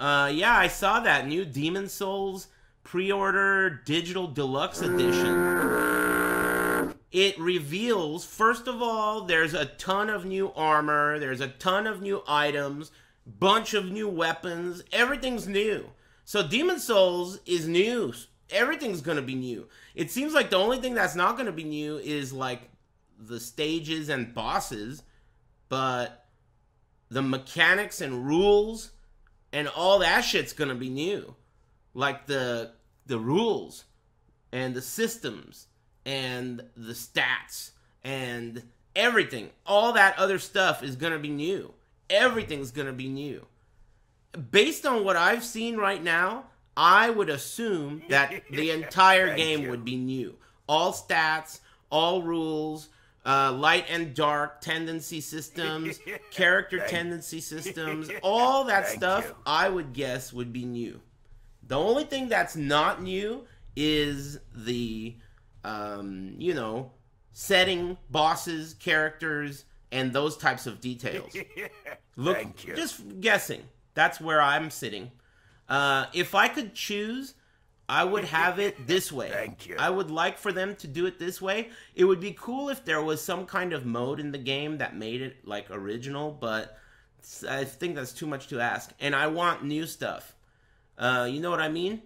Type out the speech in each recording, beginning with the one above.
Uh, yeah, I saw that new Demon Souls pre-order digital deluxe edition. It reveals, first of all, there's a ton of new armor, there's a ton of new items, bunch of new weapons, everything's new. So Demon Souls is new. Everything's gonna be new. It seems like the only thing that's not gonna be new is like the stages and bosses, but the mechanics and rules and all that shit's gonna be new. Like the the rules and the systems and the stats and everything. All that other stuff is gonna be new. Everything's gonna be new. Based on what I've seen right now, I would assume that the entire game you. would be new. All stats, all rules, uh, light and dark tendency systems, character Thank- tendency systems, all that stuff you. I would guess would be new. The only thing that's not new is the, um, you know, setting, bosses, characters, and those types of details. Look, Thank you. just guessing. That's where I'm sitting. Uh, if I could choose, I would have it this way. Thank you. I would like for them to do it this way. It would be cool if there was some kind of mode in the game that made it like original, but I think that's too much to ask. And I want new stuff. Uh, you know what I mean?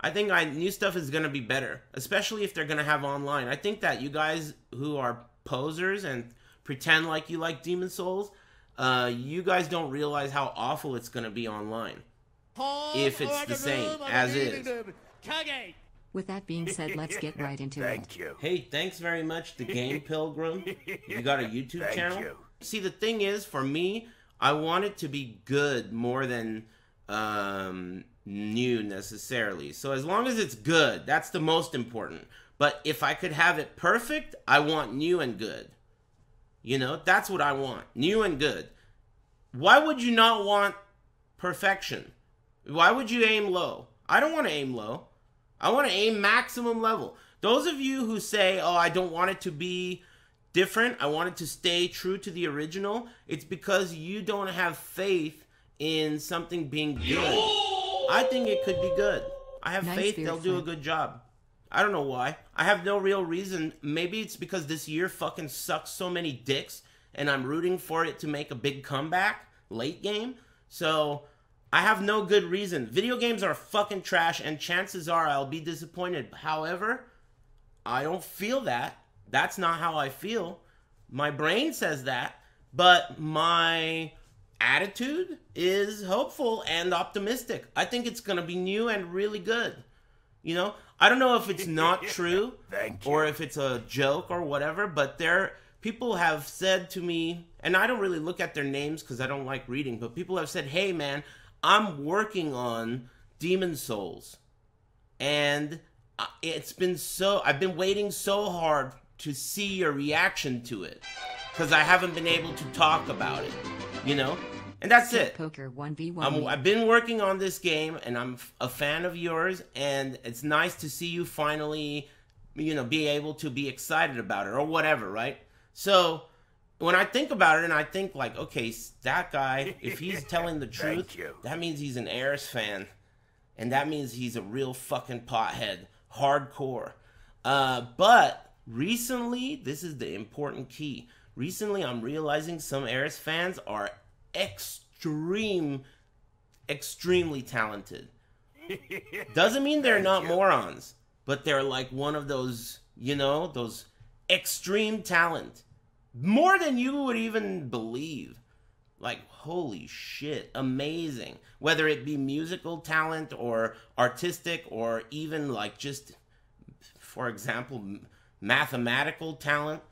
I think I new stuff is gonna be better, especially if they're gonna have online. I think that you guys who are posers and pretend like you like Demon Souls, uh, you guys don't realize how awful it's gonna be online. If it's the same as is. With that being said, let's get right into it. Thank you. Hey, thanks very much, the Game Pilgrim. You got a YouTube Thank channel? you. See, the thing is, for me, I want it to be good more than um, new necessarily. So as long as it's good, that's the most important. But if I could have it perfect, I want new and good. You know, that's what I want. New and good. Why would you not want perfection? Why would you aim low? I don't want to aim low. I want to aim maximum level. Those of you who say, "Oh, I don't want it to be different. I want it to stay true to the original." It's because you don't have faith in something being good. I think it could be good. I have Nice faith they'll do a good job. I don't know why. I have no real reason. Maybe it's because this year fucking sucks so many dicks and I'm rooting for it to make a big comeback late game. So I have no good reason. Video games are fucking trash and chances are I'll be disappointed. However, I don't feel that. That's not how I feel. My brain says that, but my attitude is hopeful and optimistic. I think it's going to be new and really good. You know, I don't know if it's not true or if it's a joke or whatever, but there people have said to me, and I don't really look at their names because I don't like reading, but people have said, "Hey, man, I'm working on Demon Souls, and it's been so I've been waiting so hard to see your reaction to it because I haven't been able to talk about it, you know." And that's it. Poker 1v1. I'm, I've been working on this game, and I'm a fan of yours, and it's nice to see you finally, you know, be able to be excited about it or whatever, right? So when I think about it, and I think like, okay, that guy, if he's telling the truth, that means he's an Aris fan, and that means he's a real fucking pothead, hardcore. Uh, but recently, this is the important key. Recently, I'm realizing some Aris fans are extreme, extremely talented. Doesn't mean they're not morons, but they're like one of those, you know, those extreme talent. More than you would even believe. Like, holy shit, amazing. Whether it be musical talent or artistic or even like just, for example, mathematical talent.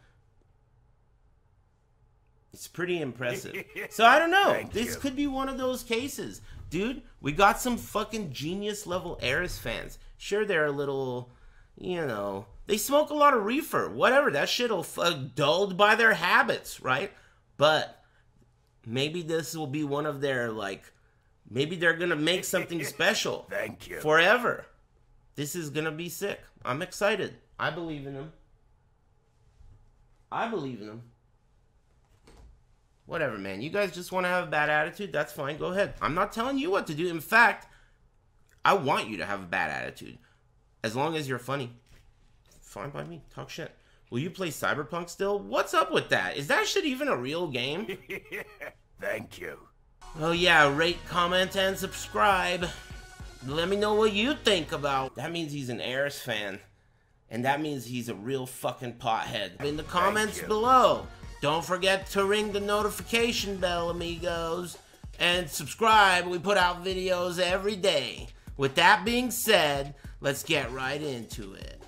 It's pretty impressive. So I don't know. Thank this you. could be one of those cases. Dude, we got some fucking genius level Aris fans. Sure, they're a little, you know, they smoke a lot of reefer. Whatever, that shit'll f- uh, dulled by their habits, right? But maybe this will be one of their, like, maybe they're gonna make something special Thank you. forever. This is gonna be sick. I'm excited. I believe in him. I believe in him. Whatever, man. You guys just want to have a bad attitude? That's fine. Go ahead. I'm not telling you what to do. In fact, I want you to have a bad attitude. As long as you're funny. Fine by me. Talk shit. Will you play Cyberpunk still? What's up with that? Is that shit even a real game? Thank you. Oh yeah, rate, comment, and subscribe. Let me know what you think about. That means he's an Aris fan. And that means he's a real fucking pothead. In the comments below. Don't forget to ring the notification bell, amigos. And subscribe. We put out videos every day. With that being said, let's get right into it.